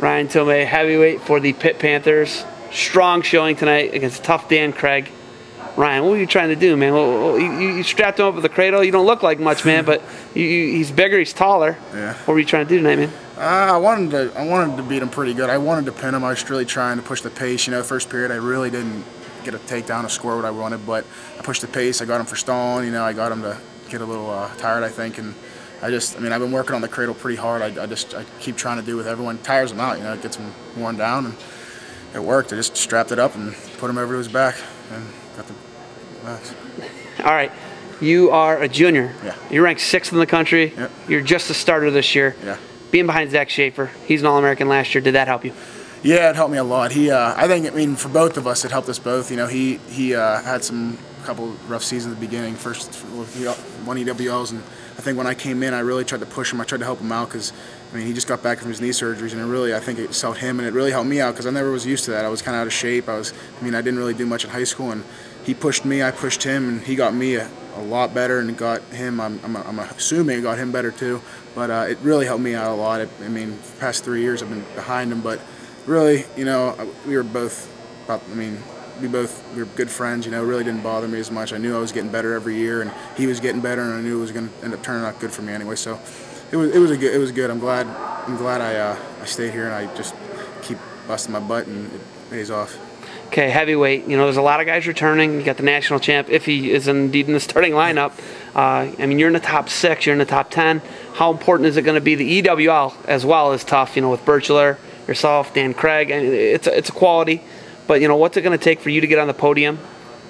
Ryan Tomei, heavyweight for the Pitt Panthers. Strong showing tonight against tough Dan Craig. Ryan, what were you trying to do, man? Well, you, you strapped him up with the cradle. You don't look like much, man, but you, you, he's bigger, he's taller. Yeah. What were you trying to do tonight, man? Uh, I wanted to. I wanted to beat him pretty good. I wanted to pin him. I was really trying to push the pace. You know, first period I really didn't get a takedown, a score what I wanted, but I pushed the pace. I got him for stalling. You know, I got him to get a little uh, tired, I think, and I just. I mean, I've been working on the cradle pretty hard. I, I just. I keep trying to do with everyone. Tires them out. You know, it gets them worn down, and it worked. I just strapped it up and put him over to his back, and got the max. All right. You are a junior. Yeah. You're ranked sixth in the country. Yep. You're just a starter this year. Yeah. Being behind Zach Schaefer, he's an All American last year. Did that help you? Yeah, it helped me a lot. He, uh, I think, I mean, for both of us, it helped us both. You know, he he uh, had some couple rough seasons at the beginning. First, he won EWLs, and I think when I came in, I really tried to push him. I tried to help him out because, I mean, he just got back from his knee surgeries, and it really, I think, it helped him, and it really helped me out because I never was used to that. I was kind of out of shape. I was, I mean, I didn't really do much in high school, and he pushed me, I pushed him, and he got me a, a lot better, and got him. I'm, I'm, I'm assuming it got him better too, but uh, it really helped me out a lot. It, I mean, past three years, I've been behind him, but really, you know, we were both. About, I mean, we both we were good friends. You know, it really didn't bother me as much. I knew I was getting better every year, and he was getting better, and I knew it was going to end up turning out good for me anyway. So, it was it was a good it was good. I'm glad I'm glad I uh, I stayed here and I just keep busting my butt and it pays off. Okay, heavyweight. You know, there's a lot of guys returning. You got the national champ, if he is indeed in the starting lineup. Uh, I mean, you're in the top six. You're in the top ten. How important is it going to be? The EWL as well is tough. You know, with Birchler, yourself, Dan Craig. I mean, it's a, it's a quality. But you know, what's it going to take for you to get on the podium?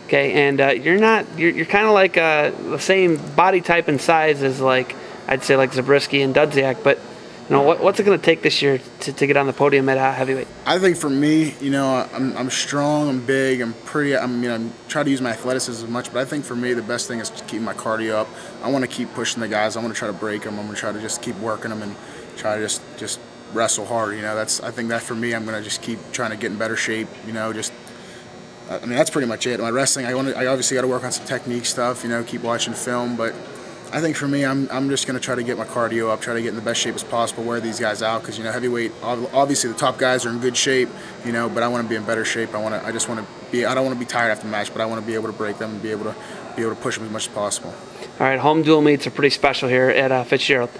Okay, and uh, you're not. You're, you're kind of like uh, the same body type and size as like I'd say like Zabriskie and Dudziak, but you know, what, what's it going to take this year to, to get on the podium at heavyweight? I think for me, you know, I'm, I'm strong, I'm big, I'm pretty, I'm, you know, I'm trying to use my athleticism as much, but I think for me, the best thing is to keep my cardio up. I want to keep pushing the guys. I want to try to break them. I'm going to try to just keep working them and try to just, just wrestle hard. You know, that's, I think that for me, I'm to just keep trying to get in better shape, you know, just, I mean, that's pretty much it. My wrestling, I want I obviously got to work on some technique stuff, you know, keep watching film, but I think for me, I'm, I'm just going to try to get my cardio up, try to get in the best shape as possible, wear these guys out because you know heavyweight. Obviously, the top guys are in good shape, you know, but I want to be in better shape. I want to. I just want to be. I don't want to be tired after the match, but I want to be able to break them and be able to be able to push them as much as possible. All right, home dual meets are pretty special here at uh, Fitzgerald.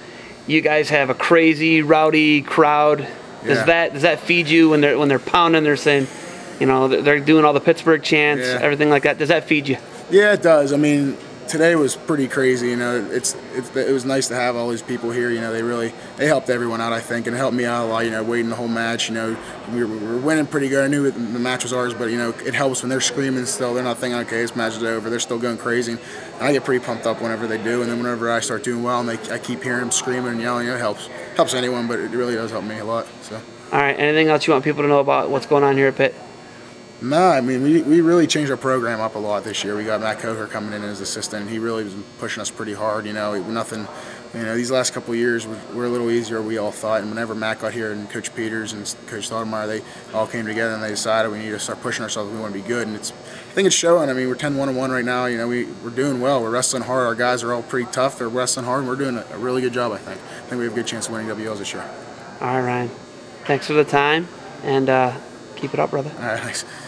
You guys have a crazy, rowdy crowd. Does Yeah. that does that feed you when they're when they're pounding? They're saying, you know, they're- doing all the Pittsburgh chants, Yeah. everything like that. Does that feed you? Yeah, it does. I mean, today was pretty crazy. You know, it's, it's it was nice to have all these people here. You know, they really they helped everyone out. I think and helped me out a lot. You know, waiting the whole match. You know, we were, we were winning pretty good. I knew the match was ours, but you know, it helps when they're screaming still. They're not thinking, okay, this match is over. They're still going crazy. And I get pretty pumped up whenever they do, and then whenever I start doing well, and they, I keep hearing them screaming and yelling, it helps helps anyone, but it really does help me a lot. So. All right. Anything else you want people to know about what's going on here at Pitt? No, I mean we, we really changed our program up a lot this year. We got Matt Coker coming in as assistant. He really was pushing us pretty hard. You know, nothing. You know, these last couple of years were, were a little easier. We all thought, and whenever Matt got here and Coach Peters and Coach Stottlemyer, they all came together and they decided we need to start pushing ourselves. We want to be good, and it's. I think it's showing. I mean, we're 10 1 1 right now. You know, we, we're doing well. We're wrestling hard. Our guys are all pretty tough. They're wrestling hard, and we're doing a, a really good job. I think. I think we have a good chance of winning WLs this year. All right, Ryan. Thanks for the time, and uh, keep it up, brother. All right, thanks.